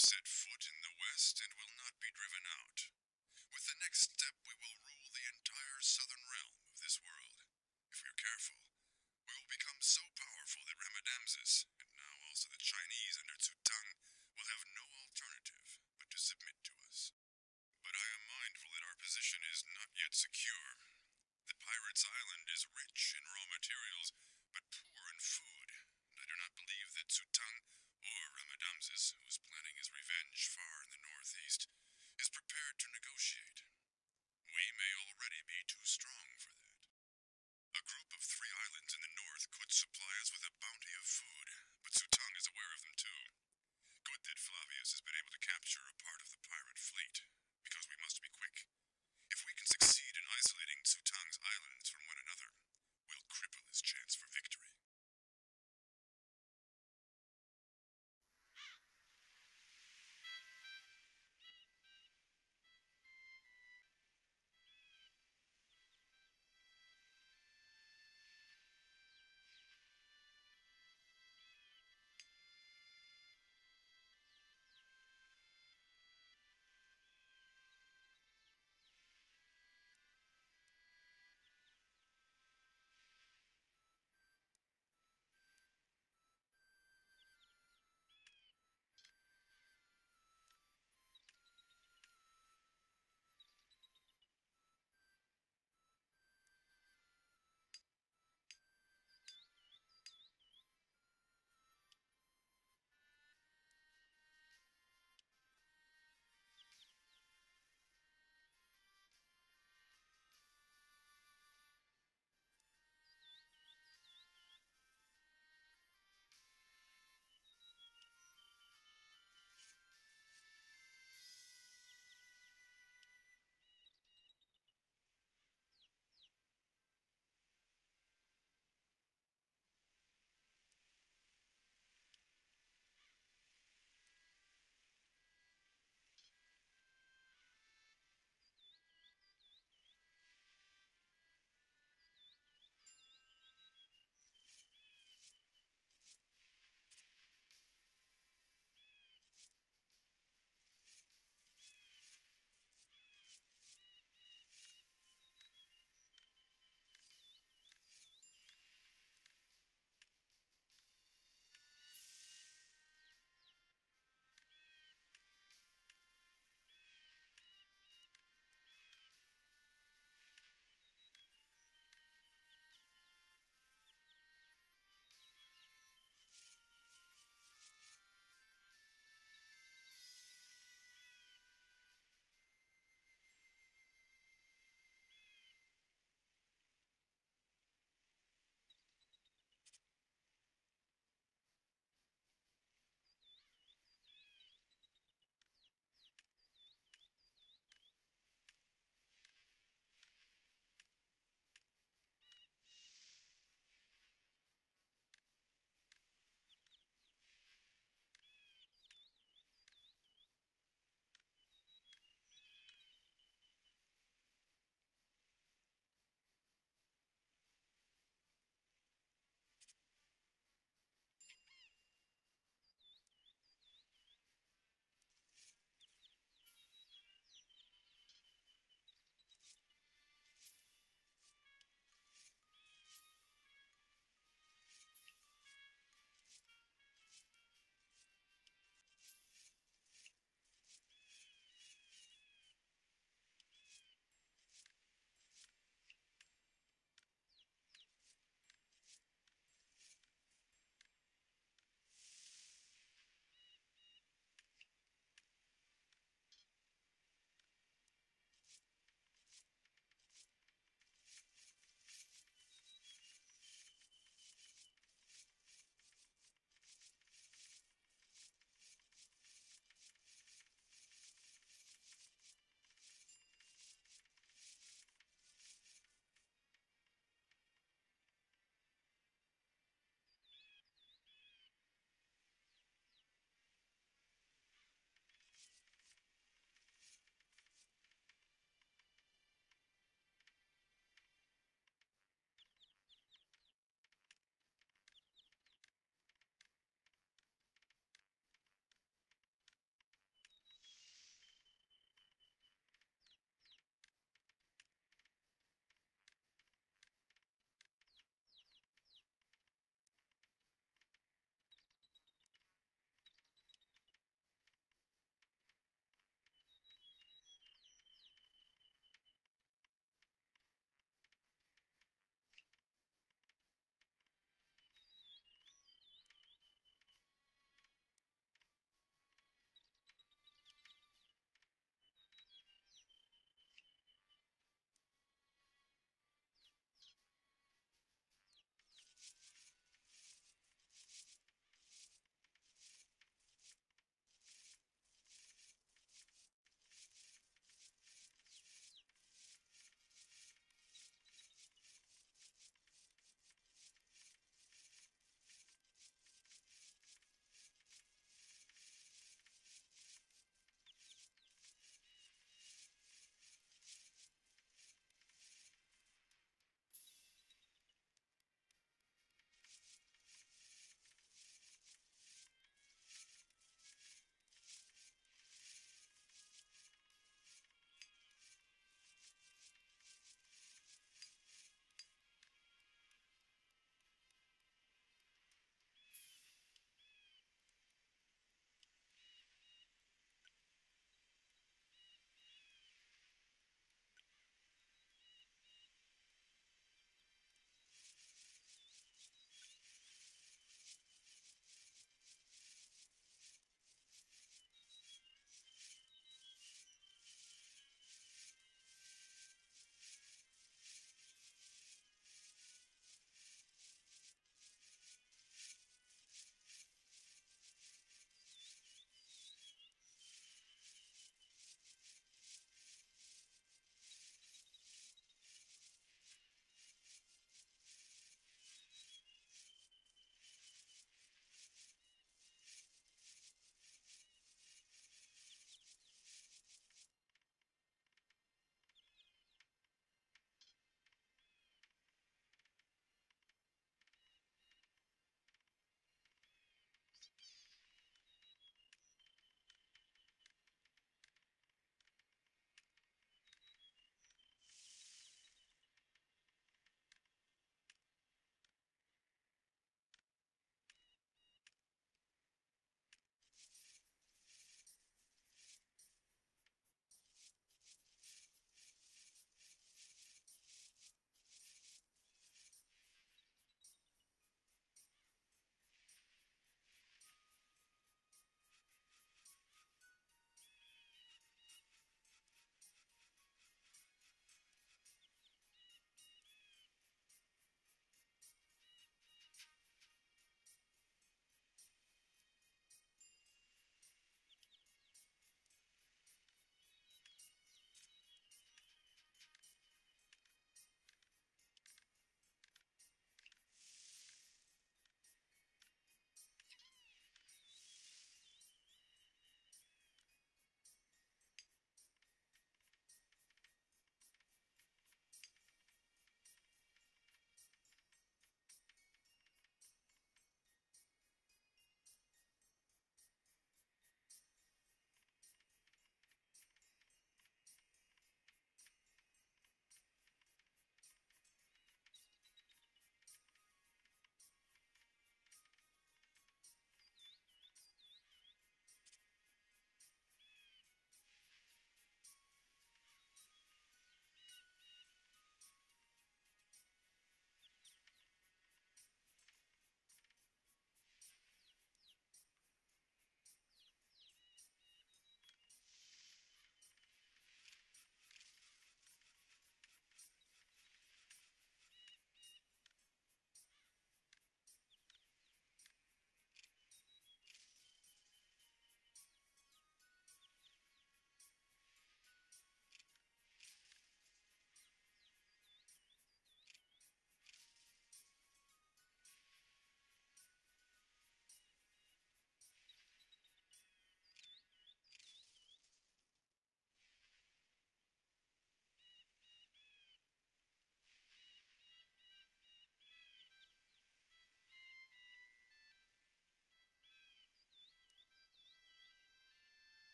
set foot in the West and will not be driven out. With the next step, we will rule the entire southern realm of this world. If we are careful, we will become so powerful that Ramadamses, and now also the Chinese under Tsutang, will have no alternative but to submit to us. But I am mindful that our position is not yet secure. The Pirates' Island is rich in raw materials, but poor in food, and I do not believe that Tsutang, or Ramadamses, who is planning his revenge far in the northeast, is prepared to negotiate. We may already be too strong for that. A group of three islands in the north could supply us with a bounty of food, but Tsutang is aware of them too. Good that Flavius has been able to capture a part of the pirate fleet, because we must be quick. If we can succeed in isolating Tsutang's islands from one another, we'll cripple his chance for victory.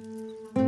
Música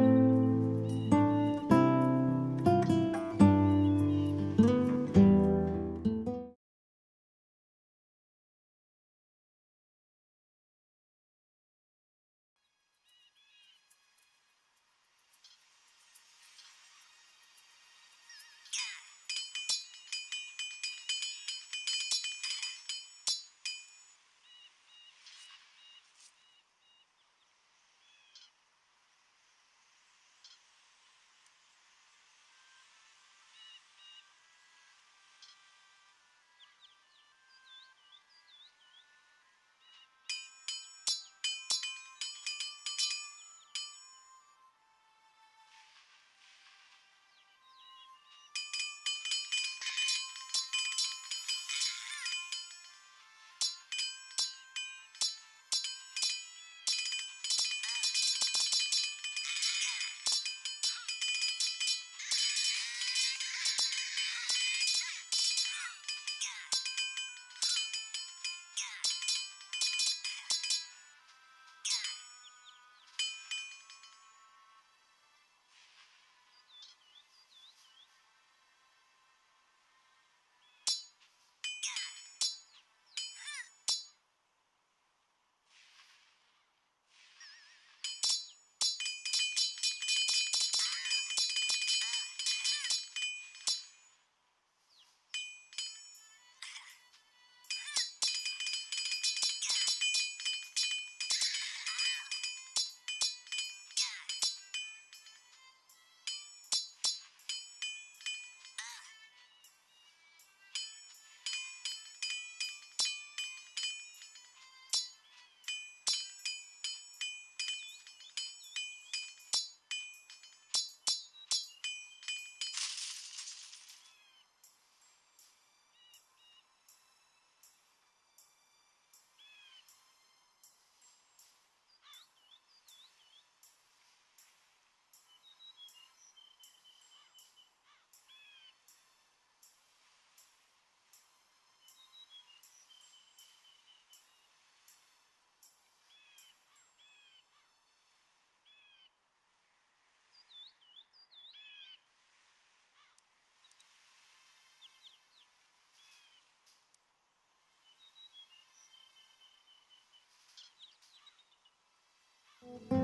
Thank